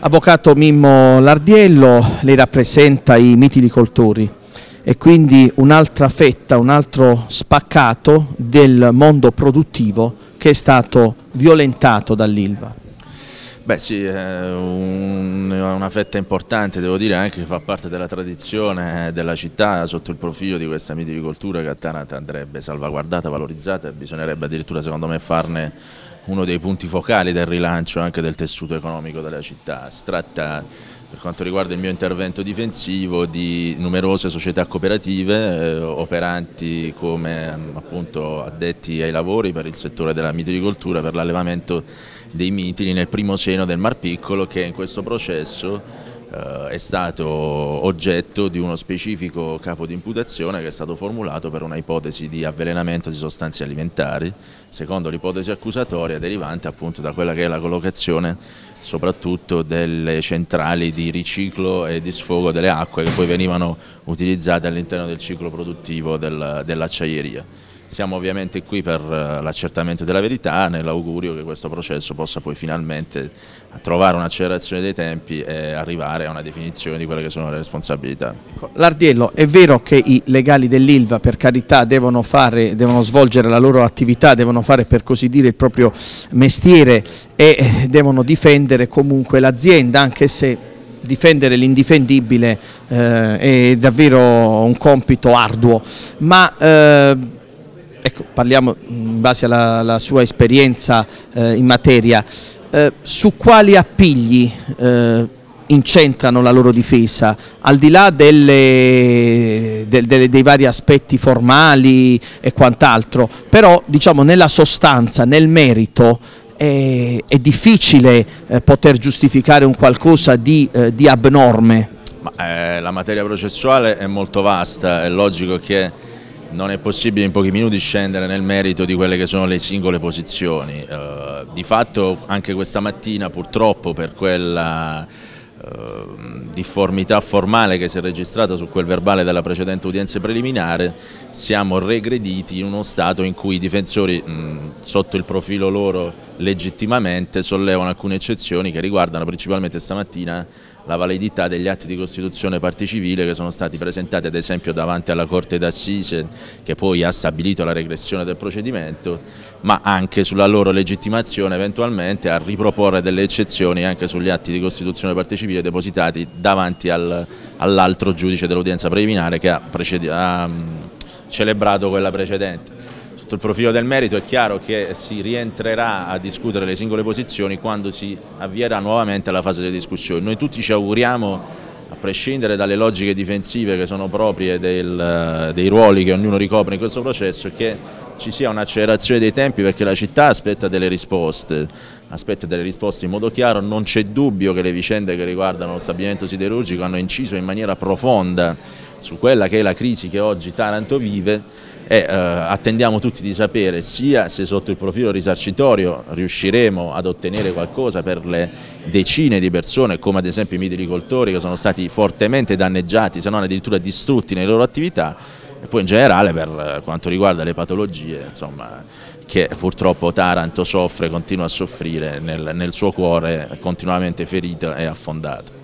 Avvocato Mimmo Lardiello, lei rappresenta i mitilicoltori e quindi un'altra fetta, un altro spaccato del mondo produttivo che è stato violentato dall'Ilva. Beh sì, è una fetta importante, devo dire anche che fa parte della tradizione della città sotto il profilo di questa mitilicoltura che a Taranto andrebbe salvaguardata, valorizzata e bisognerebbe addirittura secondo me farne uno dei punti focali del rilancio anche del tessuto economico della città. Si tratta per quanto riguarda il mio intervento difensivo di numerose società cooperative eh, operanti come appunto addetti ai lavori per il settore della mitilicoltura, per l'allevamento dei mitili nel primo seno del Mar Piccolo che in questo processo eh, è stato oggetto di uno specifico capo di imputazione che è stato formulato per una ipotesi di avvelenamento di sostanze alimentari, secondo l'ipotesi accusatoria derivante appunto da quella che è la collocazione soprattutto delle centrali di riciclo e di sfogo delle acque che poi venivano utilizzate all'interno del ciclo produttivo del, dell'acciaieria. Siamo ovviamente qui per eh, l'accertamento della verità, nell'augurio che questo processo possa poi finalmente trovare un'accelerazione dei tempi e arrivare a una definizione di quelle che sono le responsabilità. Ecco, Lardiello, è vero che i legali dell'Ilva per carità devono, fare, devono svolgere la loro attività, devono fare per così dire il proprio mestiere e devono difendere comunque l'azienda anche se difendere l'indifendibile eh, è davvero un compito arduo, ma eh, ecco, parliamo in base alla, alla sua esperienza eh, in materia, eh, su quali appigli eh, incentrano la loro difesa, al di là delle, de, de, dei vari aspetti formali e quant'altro, però diciamo nella sostanza, nel merito, è, è difficile eh, poter giustificare un qualcosa di, eh, di abnorme. Ma, eh, la materia processuale è molto vasta, è logico che non è possibile in pochi minuti scendere nel merito di quelle che sono le singole posizioni. Uh, di fatto anche questa mattina purtroppo per quella uh, difformità formale che si è registrata su quel verbale della precedente udienza preliminare siamo regrediti in uno stato in cui i difensori mh, sotto il profilo loro legittimamente sollevano alcune eccezioni che riguardano principalmente stamattina la validità degli atti di costituzione parte civile che sono stati presentati ad esempio davanti alla Corte d'Assise che poi ha stabilito la regressione del procedimento, ma anche sulla loro legittimazione eventualmente a riproporre delle eccezioni anche sugli atti di costituzione parte civile depositati davanti al, all'altro giudice dell'udienza preliminare che ha, ha celebrato quella precedente. Sotto il profilo del merito è chiaro che si rientrerà a discutere le singole posizioni quando si avvierà nuovamente la fase delle discussioni. Noi tutti ci auguriamo, a prescindere dalle logiche difensive che sono proprie del, dei ruoli che ognuno ricopre in questo processo, che ci sia un'accelerazione dei tempi perché la città aspetta delle risposte, aspetta delle risposte in modo chiaro, non c'è dubbio che le vicende che riguardano lo stabilimento siderurgico hanno inciso in maniera profonda su quella che è la crisi che oggi Taranto vive e eh, attendiamo tutti di sapere sia se sotto il profilo risarcitorio riusciremo ad ottenere qualcosa per le decine di persone come ad esempio i mitilicoltori che sono stati fortemente danneggiati se non addirittura distrutti nelle loro attività e poi in generale per quanto riguarda le patologie insomma, che purtroppo Taranto soffre, continua a soffrire nel, nel suo cuore continuamente ferito e affondato.